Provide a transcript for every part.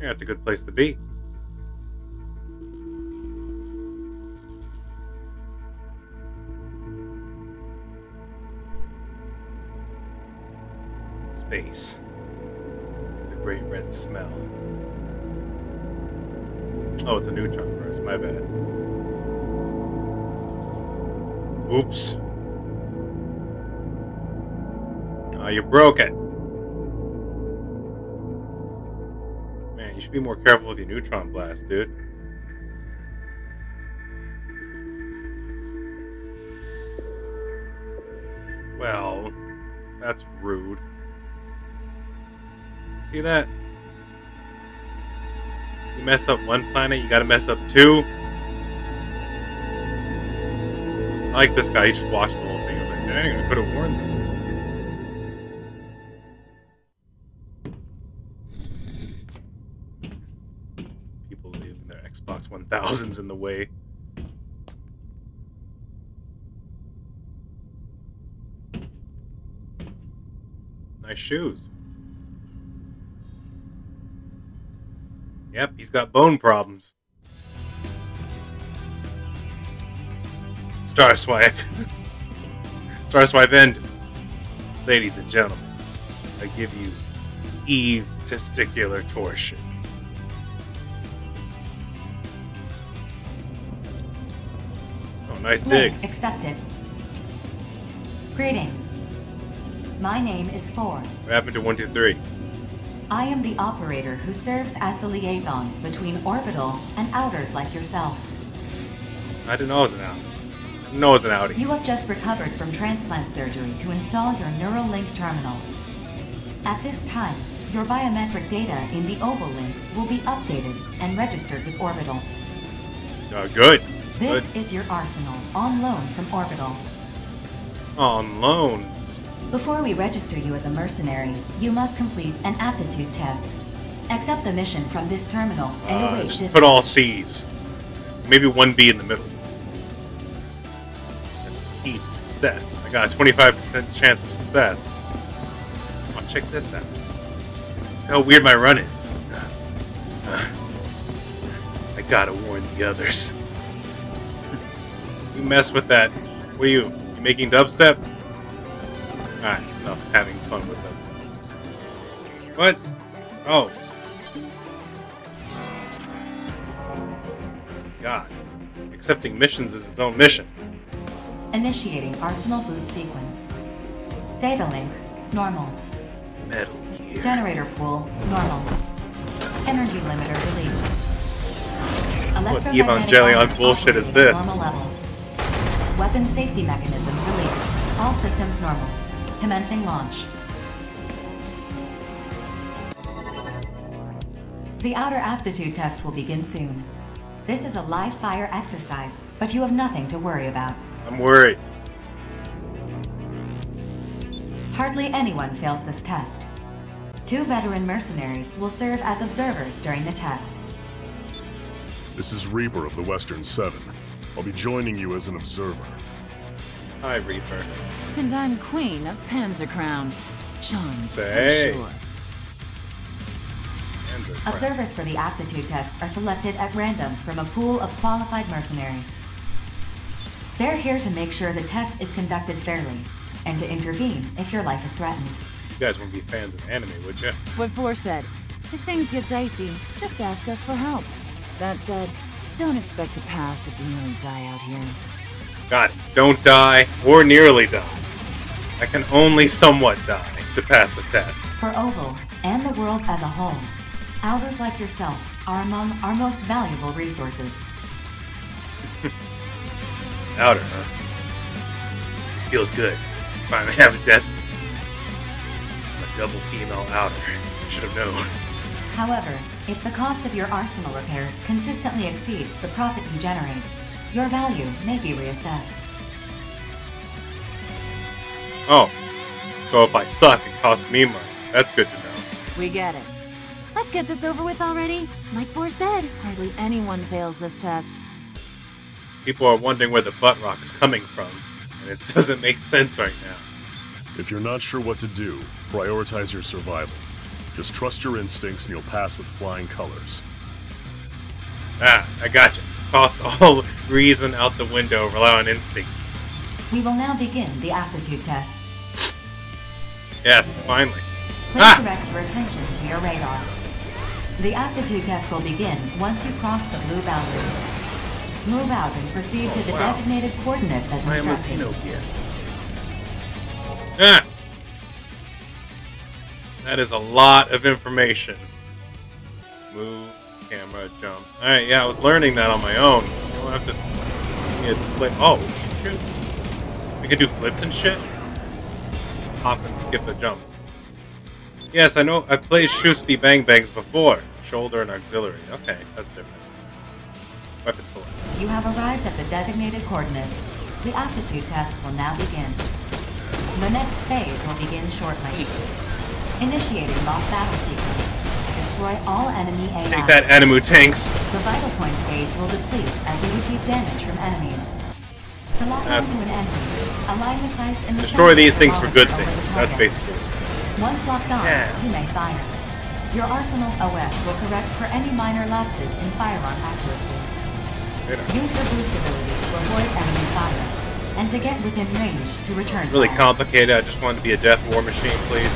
Yeah, it's a good place to be. Space. The great red smell. Oh, it's a neutron burst. My bad. Oops. Oh, you broke it. You should be more careful with your neutron blast, dude. Well, that's rude. See that? You mess up one planet, you gotta mess up two. I like this guy, he just watched the whole thing. I was like, dang, I could have warned them. 1000s in the way. Nice shoes. Yep, he's got bone problems. Star swipe. Star swipe end. Ladies and gentlemen, I give you Eve testicular torsion. Nice Link digs. accepted. Greetings. My name is Four. What happened to 123? I am the operator who serves as the liaison between orbital and outers like yourself. I didn't know it was an out. I didn't know it was an outie. You have just recovered from transplant surgery to install your Neuralink terminal. At this time, your biometric data in the Oval Link will be updated and registered with Orbital. Uh, good. This Good. is your arsenal, on loan from Orbital. On loan. Before we register you as a mercenary, you must complete an aptitude test. Accept the mission from this terminal and Uh, await just this. put all C's. Maybe one B in the middle. That's the key to success. I got a 25% chance of success. Oh, check this out. How weird my run is. I gotta warn the others. You mess with that. What are you? You making dubstep? Alright, no, having fun with them. What? Oh. God. Accepting missions is its own mission. Initiating Arsenal boot sequence. Data link, normal. Metal Gear. Generator pool, normal. Energy limiter released. What Evangelion bullshit is this? Normal levels. Weapon safety mechanism released. All systems normal. Commencing launch. The outer aptitude test will begin soon. This is a live fire exercise, but you have nothing to worry about. I'm worried. Hardly anyone fails this test. Two veteran mercenaries will serve as observers during the test. This is Reaper of the Western Seven. I'll be joining you as an observer. Hi, Reaper. And I'm Queen of Panzer Crown. Charms, Say. sure. Hands are crap. Observers for the aptitude test are selected at random from a pool of qualified mercenaries. They're here to make sure the test is conducted fairly and to intervene if your life is threatened. You guys wouldn't be fans of anime, would you? What Four said. If things get dicey, just ask us for help. That said, don't expect to pass if you nearly die out here. Got it. Don't die or nearly die. I can only somewhat die to pass the test. For Oval and the world as a whole, outers like yourself are among our most valuable resources. Outer, huh? Feels good. Finally have a destiny. I'm a double female outer. Should have known. However, if the cost of your arsenal repairs consistently exceeds the profit you generate, your value may be reassessed. Oh. So if I suck, it costs me money. That's good to know. We get it. Let's get this over with already. Like Four said, hardly anyone fails this test. People are wondering where the butt rock is coming from, and it doesn't make sense right now. If you're not sure what to do, prioritize your survival. Just trust your instincts and you'll pass with flying colors. Ah, I gotcha. Toss all reason out the window, rely on instinct. We will now begin the aptitude test. Yes, finally. Please Ah! direct your attention to your radar. The aptitude test will begin once you cross the blue boundary. Move out and proceed to the Oh, wow. designated coordinates as instructed. I am a instructed. Xenobia. Ah! That is a lot of information. Move, camera, jump. Alright, yeah, I was learning that on my own. You don't have to yeah, display. Oh, shit. We can do flips and shit? Hop and skip a jump. Yes, I know. I played Shoosty Bang Bangs before. Shoulder and auxiliary. Okay, that's different. Weapon select. You have arrived at the designated coordinates. The aptitude test will now begin. The next phase will begin shortly. Initiating lock battle sequence. Destroy all enemy AIs. Take that, Animu tanks. The vital points gauge will deplete as you receive damage from enemies. To lock That's- onto an enemy, align the sights in the Destroy these things for good things. That's basically it. Once locked on, Yeah. you may fire. Your arsenal's OS will correct for any minor lapses in firearm accuracy. Use your boost ability to avoid enemy fire, and to get within range to return Really fire. complicated. I just wanted to be a death war machine, please.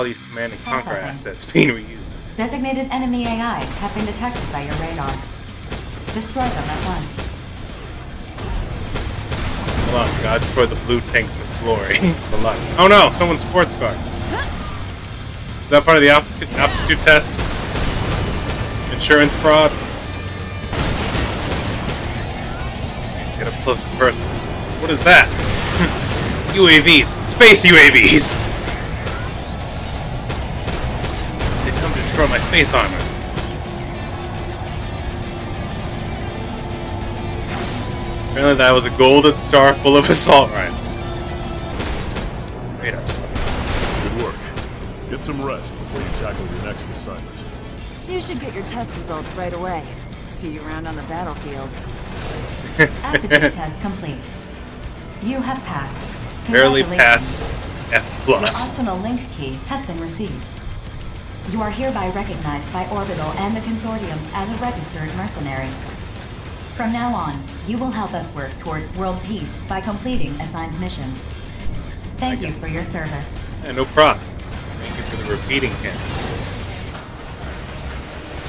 All these command and conquer assets being reused. Designated enemy AIs have been detected by your radar. Destroy them at once. Hold on, God, destroy the blue tanks of glory. For luck. Oh no, someone's sports car. Is that part of the aptitude, aptitude test? Insurance fraud? Get up close and personal. What is that? UAVs. Space UAVs! They come to destroy my space armor. Apparently that was a golden star full of assault rifles. Radar. Good work. Get some rest before you tackle your next assignment. You should get your test results right away. See you around on the battlefield. Aptitude test complete. You have passed. Barely passed F Your plus. Arsenal link key has been received. You are hereby recognized by Orbital and the consortiums as a registered mercenary. From now on, you will help us work toward world peace by completing assigned missions. Thank you for your service. Yeah, no problem. Thank you for the repeating hint.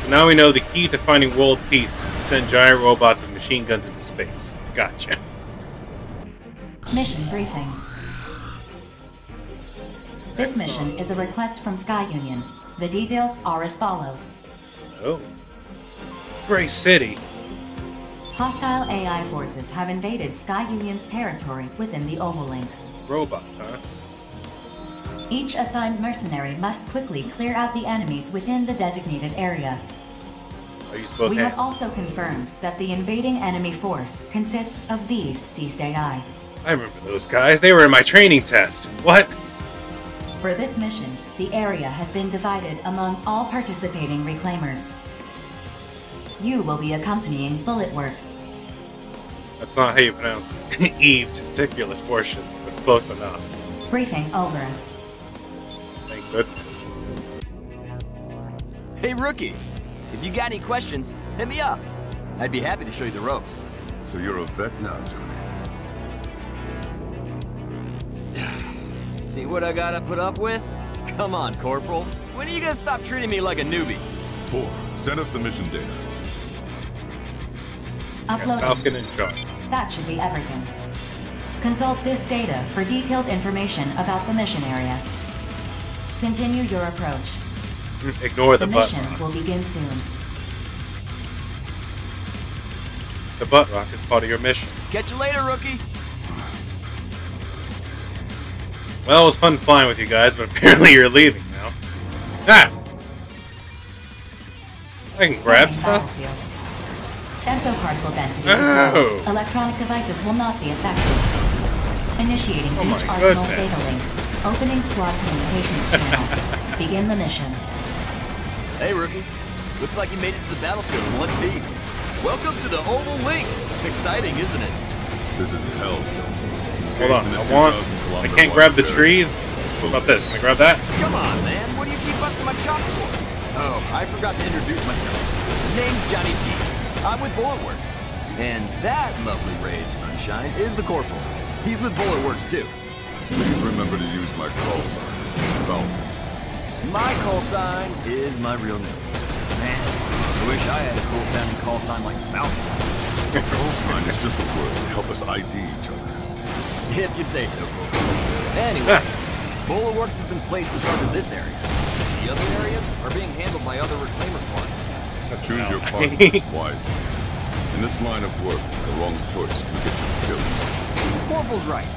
So now we know the key to finding world peace is to send giant robots with machine guns into space. Gotcha. Mission briefing. This mission is a request from Sky Union. The details are as follows. Oh. Gray City. Hostile AI forces have invaded Sky Union's territory within the Oval Link. Robots, huh? Each assigned mercenary must quickly clear out the enemies within the designated area. I use both we have also confirmed that the invading enemy force consists of these seized AI. I remember those guys. They were in my training test. What? For this mission, the area has been divided among all participating reclaimers. You will be accompanying Bullet Works. That's not how you pronounce Eve testicular portion, but close enough. Briefing over. Thank goodness. Hey, rookie. If you got any questions, hit me up. I'd be happy to show you the ropes. So you're a vet now, Johnny. See what I gotta put up with? Come on, Corporal. When are you gonna stop treating me like a newbie? Four, send us the mission data. Uploading. Falcon and Shark. That should be everything. Consult this data for detailed information about the mission area. Continue your approach. Ignore the, The butt mission rock. will begin soon. The butt rock is part of your mission. Catch you later, rookie. Well, it was fun flying with you guys, but apparently you're leaving now. Ah! I can grab stuff? battlefield. Femtoparticle density is Oh. low. Electronic devices will not be affected. Initiating Oh each my arsenal's data link. Opening squad communications channel. Begin the mission. Hey, rookie. Looks like you made it to the battlefield in one piece. Welcome to the Oval Link. Exciting, isn't it? This is hell. Hold on. Based in a I want. I can't grab the trees. What about this? Can I grab that? Come on, man. What do you keep busting my chops for? Oh, I forgot to introduce myself. Name's Johnny G. I'm with Bulletworks. And that lovely ray of sunshine is the Corporal. He's with Bulletworks, too. Please remember to use my call sign. Val. My call sign is my real name. Man, I wish I had a cool sounding call sign like Falcon. Call sign is just a word to help us ID each other. If you say so, Corporal. Anyway, Bulletworks has been placed in charge of this area. The other areas are being handled by other reclaimer squads. Choose your partners wisely. In this line of work, the wrong choice can get you killed. Corporal's right.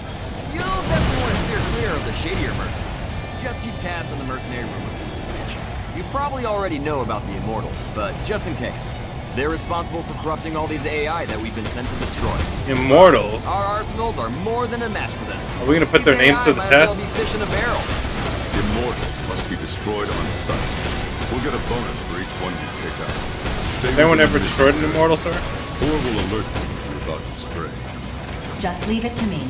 You'll definitely want to steer clear of the shadier mercs. Just keep tabs on the mercenary rumor. You probably already know about the Immortals, but just in case. They're responsible for corrupting all these AI that we've been sent to destroy. Immortals. Our arsenals are more than a match for them. Are we gonna put their names AI to the test? Well be fish in a barrel. Immortals must be destroyed on sight. We'll get a bonus for each one you take out. Stay Has anyone ever destroyed an immortal, sir? Or will alert you if you're about to stray. Just leave it to me.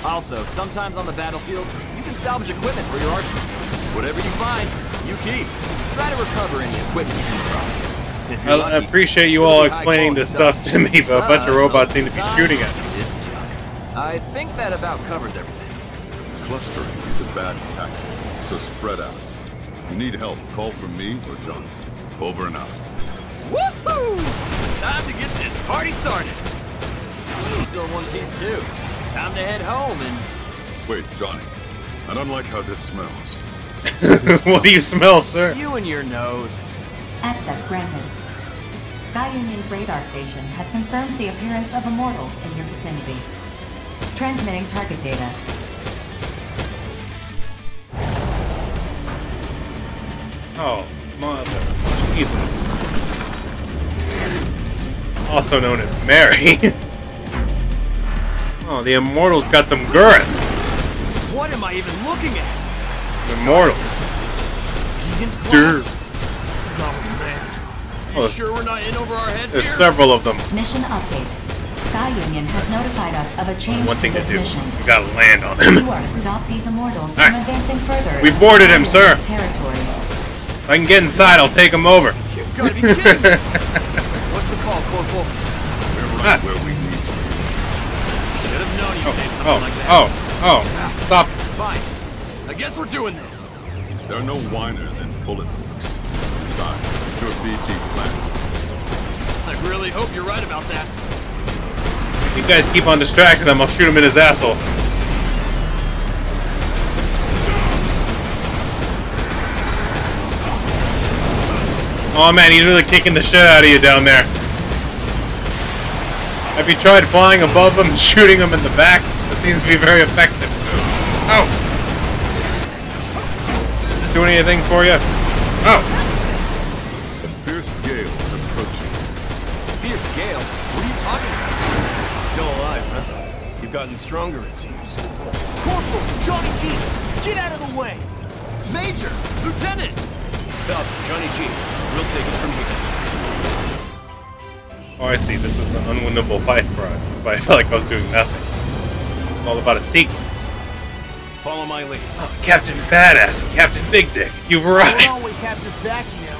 Also, sometimes on the battlefield, you can salvage equipment for your arsenal. Whatever you find, you keep. Try to recover any equipment you come across. If I, I lucky, appreciate you all explaining this stuff to me, but a bunch of robots most seem to be shooting at me. I think that about covers everything. Clustering is a bad tactic, so spread out. If you need help, call for me or John. Over and out. Woohoo! Time to get this party started. He's still in one piece too. Time to head home and Wait, Johnny. I don't like how this smells. what do you smell, sir? you and your nose. Access granted. Sky Union's radar station has confirmed the appearance of immortals in your vicinity. Transmitting target data. Oh, mother. Jesus. Also known as Mary. oh, the Immortals got some girth. What am I even looking at? The Immortals. Vegan You Oh, sure we're not in over our heads There's here? several of them. Mission update. Sky Union has notified us of a change One to thing to this do. mission. We gotta land on him. You are to stop these immortals All from advancing further. We into boarded Sky him, sir. Territory. If I can get inside, I'll take him over. You've got to be kidding me. What's the call, Corporal? We're Ah. right where we need to be. Should have known you'd say something Oh, like that. oh, oh. Stop. Fine. I guess we're doing this. There are no whiners in bullet works. Besides, it's your BG plans. I really hope you're right about that. You guys keep on distracting him. I'll shoot him in his asshole. Oh man, he's really kicking the shit out of you down there. Have you tried flying above him and shooting him in the back? That seems to be very effective. Oh! Is this doing anything for you? Oh! Huh? You've gotten stronger, it seems. Corporal, Johnny G, get out of the way! Major, Lieutenant! Falcon, Johnny G. We'll take it from here. Oh, I see. This was an unwinnable fight for us. That's why I felt like I was doing nothing. It's all about a sequence. Follow my lead. Oh, Captain Badass and Captain Big Dick, you've I arrived. always have your back, you know.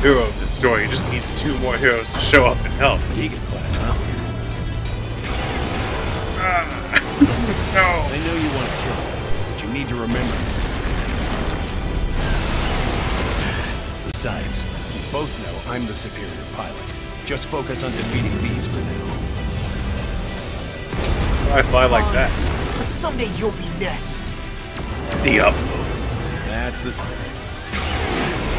Hero of the story. You just need two more heroes to show up and help. Vegan class, huh? Ah, no. I know you want to kill him, but you need to remember. Besides, you both know I'm the superior pilot. Just focus on defeating these for now. I fly like that. But someday you'll be next. The up. That's the spirit.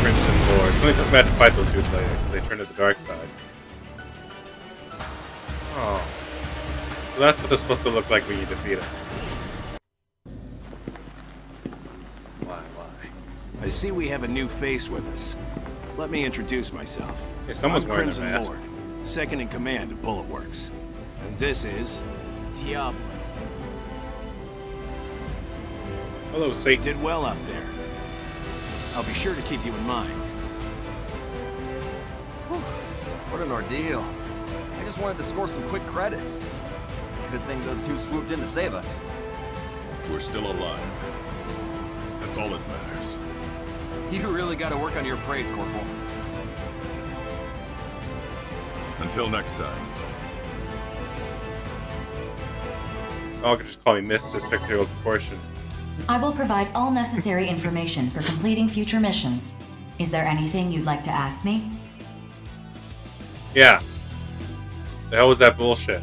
Crimson Lord. It's only because we have to fight those dudes later because they turned to the dark side. Oh. So that's what they're supposed to look like when you defeat them. Why, why? I see we have a new face with us. Let me introduce myself. Someone's I'm wearing a Crimson mask. Lord, second in command of Bullet Works. And this is Diablo. Hello, Satan. did well out there. I'll be sure to keep you in mind. Whew, what an ordeal. I just wanted to score some quick credits. Good thing those two swooped in to save us. We're still alive. That's all that matters. You really gotta work on your praise, Corporal. Until next time. Y'all can just call me Mr. Secretary of Proportion. I will provide all necessary information for completing future missions. Is there anything you'd like to ask me? Yeah. The hell was that bullshit?